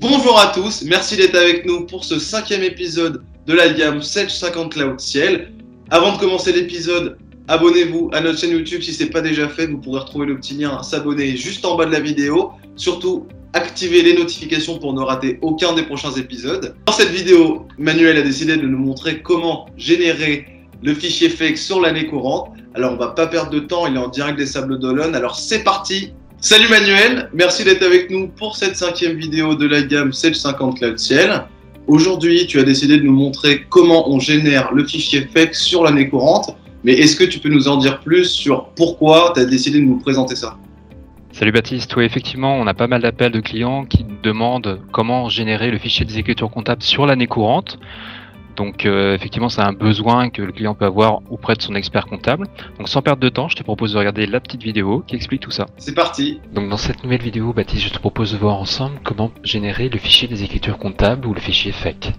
Bonjour à tous, merci d'être avec nous pour ce cinquième épisode de la gamme 750 Cloud Ciel. Avant de commencer l'épisode, abonnez-vous à notre chaîne YouTube si ce n'est pas déjà fait. Vous pourrez retrouver le petit lien s'abonner juste en bas de la vidéo. Surtout, activez les notifications pour ne rater aucun des prochains épisodes. Dans cette vidéo, Manuel a décidé de nous montrer comment générer le fichier fake sur l'année courante. Alors on va pas perdre de temps, il est en direct des Sables d'Olonne. Alors c'est parti Salut Manuel, merci d'être avec nous pour cette cinquième vidéo de la gamme 750 Cloud Ciel. Aujourd'hui, tu as décidé de nous montrer comment on génère le fichier fake sur l'année courante. Mais est-ce que tu peux nous en dire plus sur pourquoi tu as décidé de nous présenter ça? Salut Baptiste, oui effectivement on a pas mal d'appels de clients qui demandent comment générer le fichier des écritures comptables sur l'année courante. Donc euh, effectivement, c'est un besoin que le client peut avoir auprès de son expert comptable. Donc sans perdre de temps, je te propose de regarder la petite vidéo qui explique tout ça. C'est parti Donc dans cette nouvelle vidéo, Baptiste, je te propose de voir ensemble comment générer le fichier des écritures comptables ou le fichier FEC.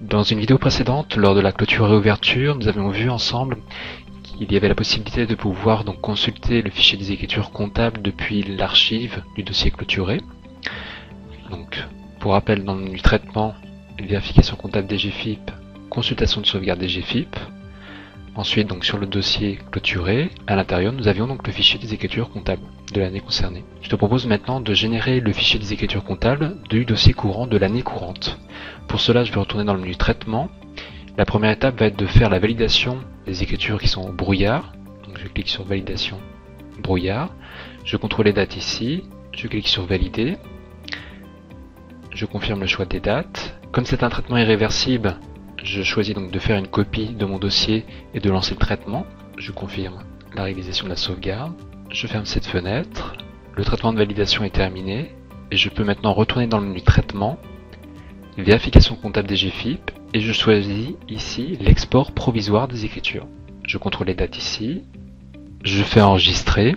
Dans une vidéo précédente, lors de la clôture et ouverture, nous avions vu ensemble qu'il y avait la possibilité de pouvoir donc consulter le fichier des écritures comptables depuis l'archive du dossier clôturé. Donc, pour rappel, dans le traitement, vérification comptable DGFIP, consultation de sauvegarde DGFIP. Ensuite, donc sur le dossier clôturé, à l'intérieur, nous avions donc le fichier des écritures comptables de l'année concernée. Je te propose maintenant de générer le fichier des écritures comptables du dossier courant de l'année courante. Pour cela, je vais retourner dans le menu traitement. La première étape va être de faire la validation des écritures qui sont au brouillard. Donc je clique sur validation brouillard. Je contrôle les dates ici. Je clique sur valider. Je confirme le choix des dates. Comme c'est un traitement irréversible, je choisis donc de faire une copie de mon dossier et de lancer le traitement. Je confirme la réalisation de la sauvegarde. Je ferme cette fenêtre. Le traitement de validation est terminé et je peux maintenant retourner dans le menu traitement, vérification comptable des GFIP et je choisis ici l'export provisoire des écritures. Je contrôle les dates ici. Je fais enregistrer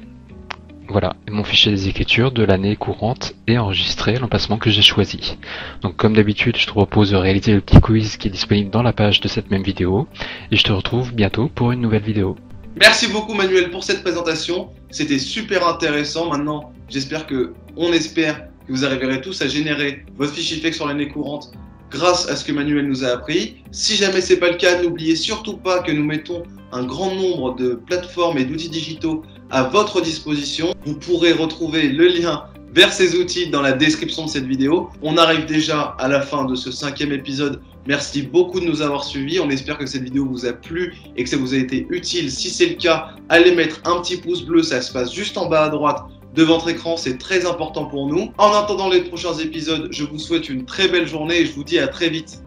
voilà, mon fichier des écritures de l'année courante est enregistré, l'emplacement que j'ai choisi. Donc comme d'habitude, je te propose de réaliser le petit quiz qui est disponible dans la page de cette même vidéo, et je te retrouve bientôt pour une nouvelle vidéo. Merci beaucoup Manuel pour cette présentation, c'était super intéressant. Maintenant, j'espère que, on espère que vous arriverez tous à générer votre fichier fake sur l'année courante grâce à ce que Manuel nous a appris. Si jamais c'est pas le cas, n'oubliez surtout pas que nous mettons un grand nombre de plateformes et d'outils digitaux à votre disposition. Vous pourrez retrouver le lien vers ces outils dans la description de cette vidéo. On arrive déjà à la fin de ce cinquième épisode. Merci beaucoup de nous avoir suivis. On espère que cette vidéo vous a plu et que ça vous a été utile. Si c'est le cas, allez mettre un petit pouce bleu. Ça se passe juste en bas à droite de votre écran. C'est très important pour nous. En attendant les prochains épisodes, je vous souhaite une très belle journée et je vous dis à très vite.